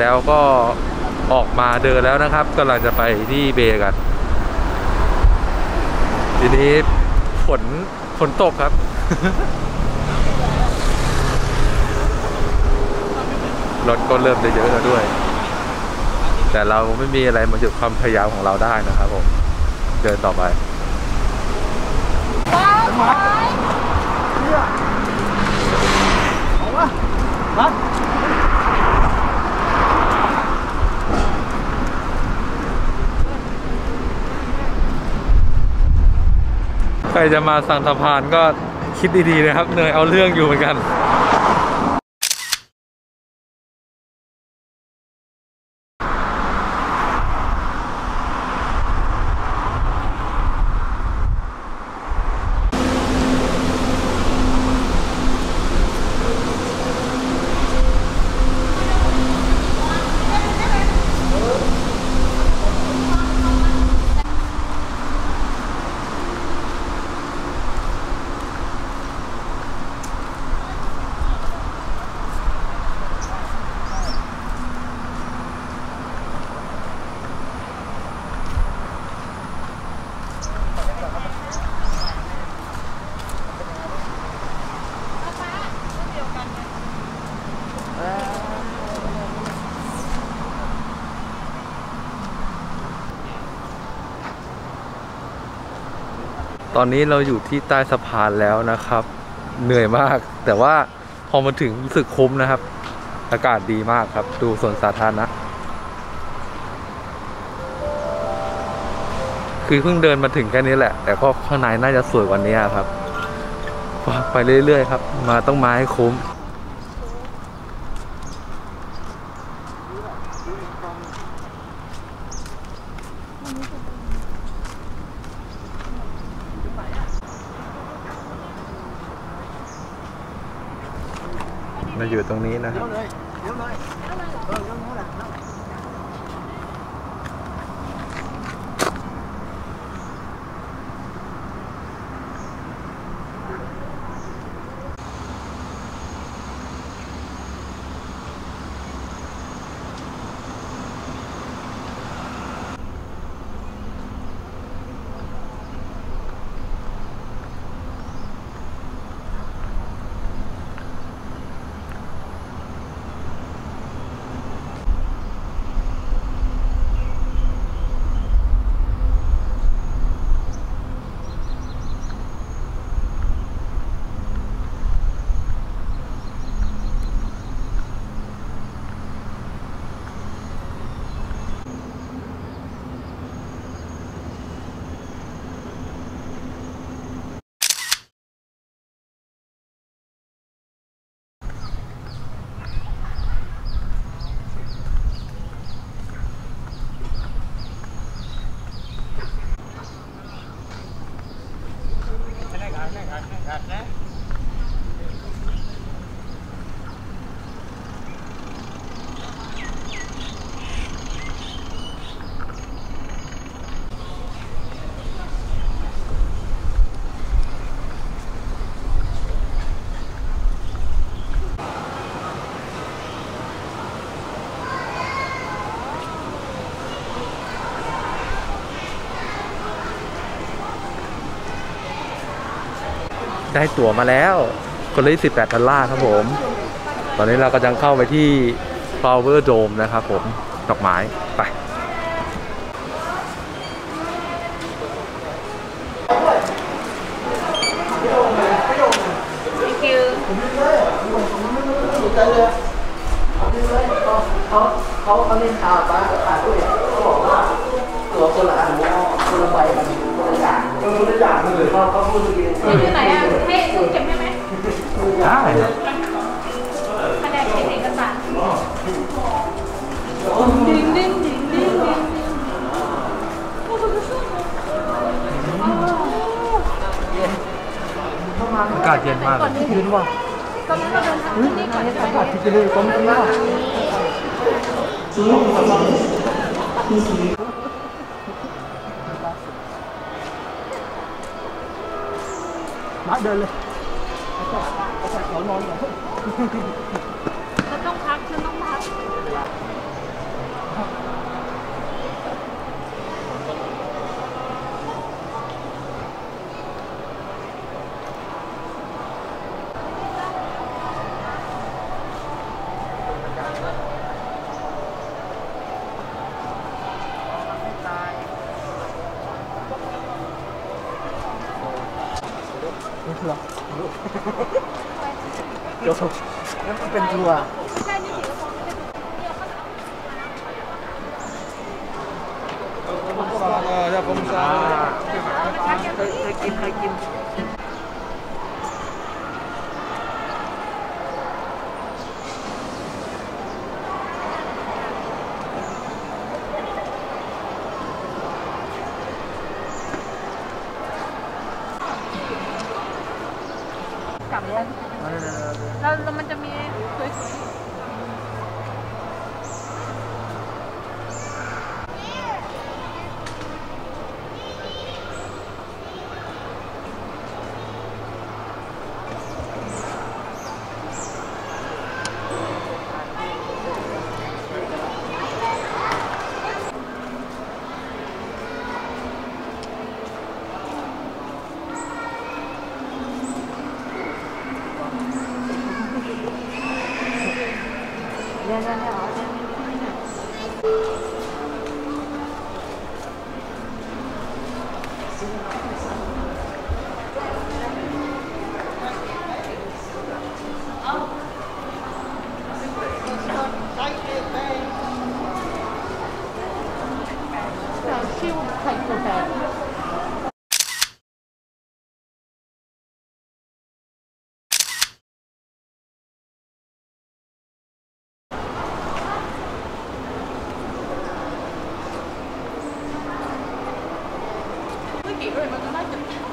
แล้วก็ออกมาเดินแล้วนะครับกำลังจะไปที่เบย์กัน ทีนี้ฝนฝนตกครับ รถก็เริ่มจะเยอะแล้วด้วย แต่เราไม่มีอะไรมาหยุดความพยายามของเราได้นะครับผม เดินต่อไป ใครจะมาสั่งสะพานก็คิดดีๆนะครับเนยเอาเรื่องอยู่เหมือนกัน ตอนนี้เราอยู่ที่ใต้สะพานแล้วนะครับ เหนื่อยมาก แต่ว่าพอมาถึงรู้สึกคุ้มนะครับ อากาศดีมากครับ ดูสวนสาธารณะคือเพิ่งเดินมาถึงแค่นี้แหละ แต่ก็ข้างในน่าจะสวยกว่านี้ครับ ไปเรื่อยๆครับ มาต้องมาให้คุ้ม ได้ตั๋วมาแล้ว คนละ28ดอลลาร์ครับผม ตอนนี้เรากำลังเข้าไปที่ Flower Dome นะครับผม ดอกไม้ไปเขาเขาเขาเล่นข่าวป้าข่าด้วยเขาบอกว่าตัวคนละอันคนละใบคน ละอย่างคนละอย่างเลยเขาเขาพูดดีอยู่ไหนอะให้ลูกเก็บให้ไหมได้ครับคะแนนเขียนเอกสารดึงดึงดึงดึงดึงอากาศเย็นมากเลยยืนว่าก็ไม่ต้องเดินทางที่นี่ก่อนอากาศที่จะเลยก็ไม่ามาเดินเลยเอาใส่เอาใส่ขอนอนก่อ นฉันต้องพักฉั ra không sao. À. Hơi, hơi kim, hơi kim. 天天跳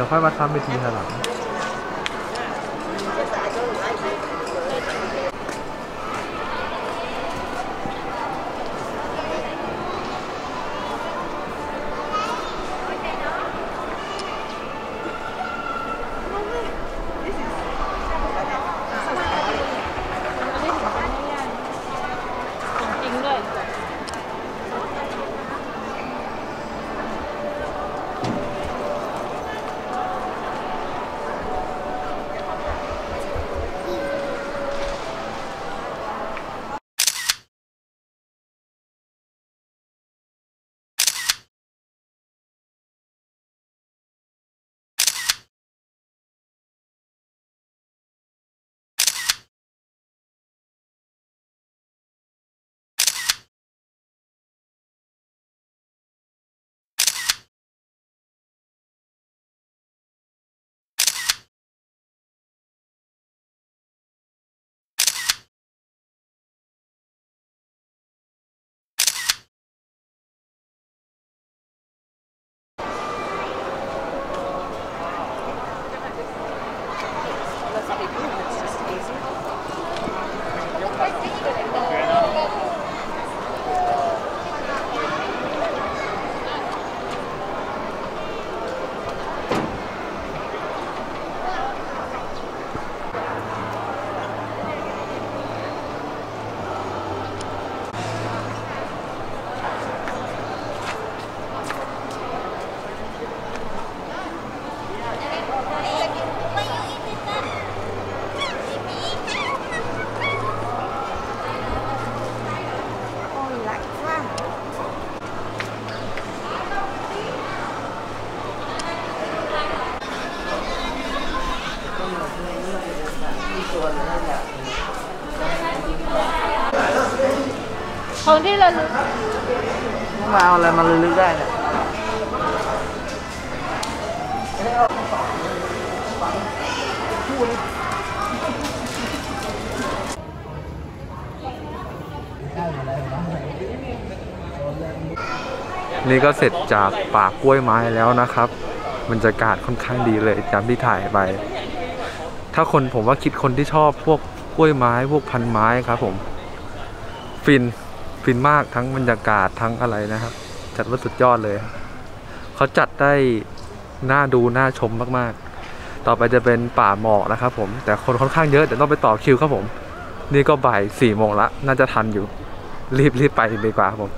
เดี๋ยวค่อยมาทำไปทีหลัง ที่ระลึกมาเอาอะไรมาระลึกได้เนี่ยนี่ก็เสร็จจากป่ากล้วยไม้แล้วนะครับบรรยากาศค่อนข้างดีเลยจำที่ถ่ายไป ถ้าคนผมว่าคิดคนที่ชอบพวกกล้วยไม้พวกพันไม้ครับผม ฟิน ฟินมากทั้งบรรยากาศทั้งอะไรนะครับ จัดว่าสุดยอดเลย เขาจัดได้น่าดูน่าชมมากๆ ต่อไปจะเป็นป่าหมอกนะครับผมแต่คนค่อนข้างเยอะเดี๋ยวต้องไปต่อคิวครับผม นี่ก็บ่ายสี่โมงละน่าจะทันอยู่ รีบรีบไปดีกว่าครับผม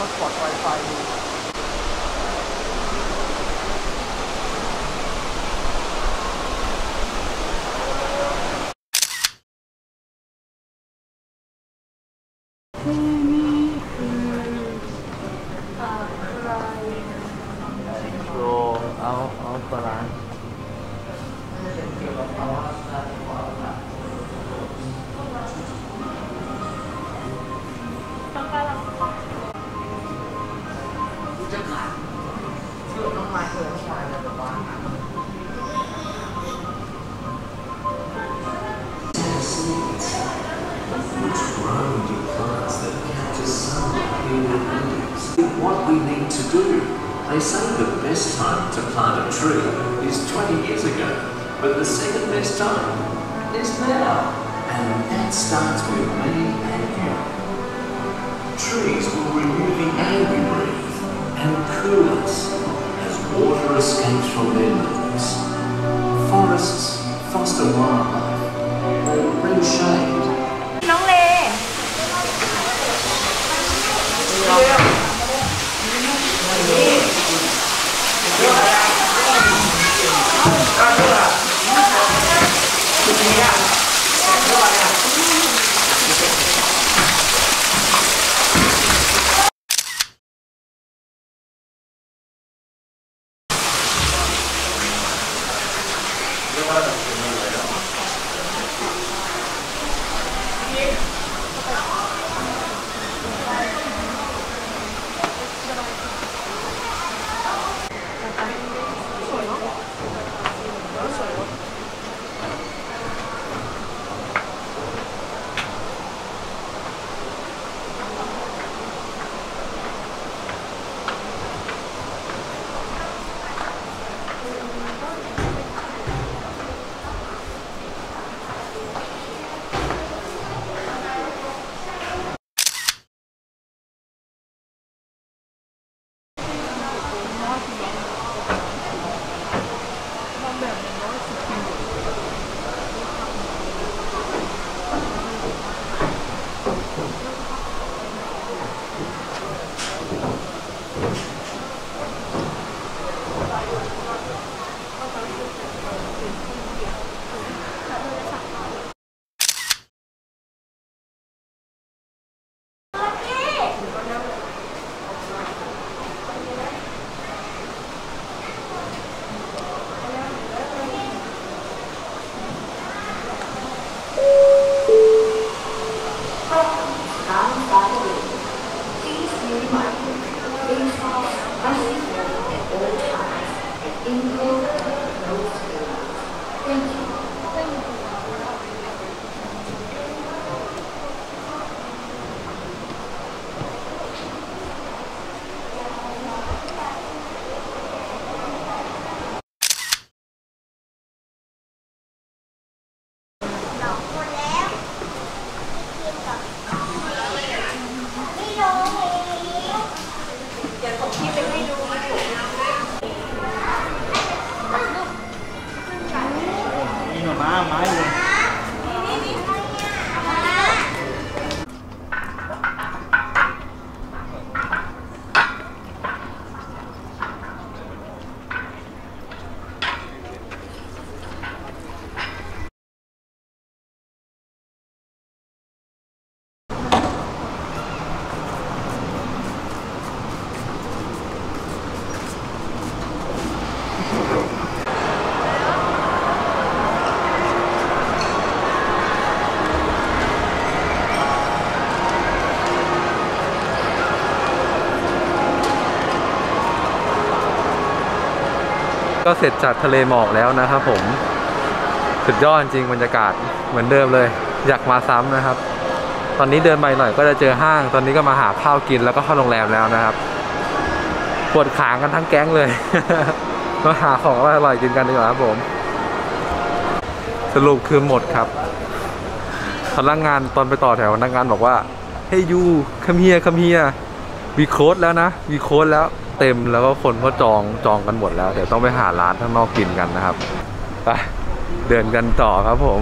ทดสอบไวไฟนี่ Trees will renew the air we breathe and cool us as water escapes from their leaves. Forests foster wildlife ก็เสร็จจากทะเลหมอกแล้วนะครับผม สุดยอดจริงบรรยากาศเหมือนเดิมเลย อยากมาซ้ำนะครับ ตอนนี้เดินไปหน่อยก็จะเจอห้าง ตอนนี้ก็มาหาข้าวกินแล้วก็เข้าโรงแรมแล้วนะครับปวดขางกันทั้งแก๊งเลยมาหาของอร่อยๆกินกันดีกว่าครับผม สรุปคือหมดครับพนักงานตอนไปต่อแถวพนักงานบอกว่า เฮ้ยยูคัมเฮียคัมเฮีย วีโค้ดแล้วนะวีโค้ดแล้วเต็มแล้วก็คนก็จองจองกันหมดแล้ว เดี๋ยวต้องไปหาร้านข้างนอกกินกันนะครับไปเดินกันต่อครับผม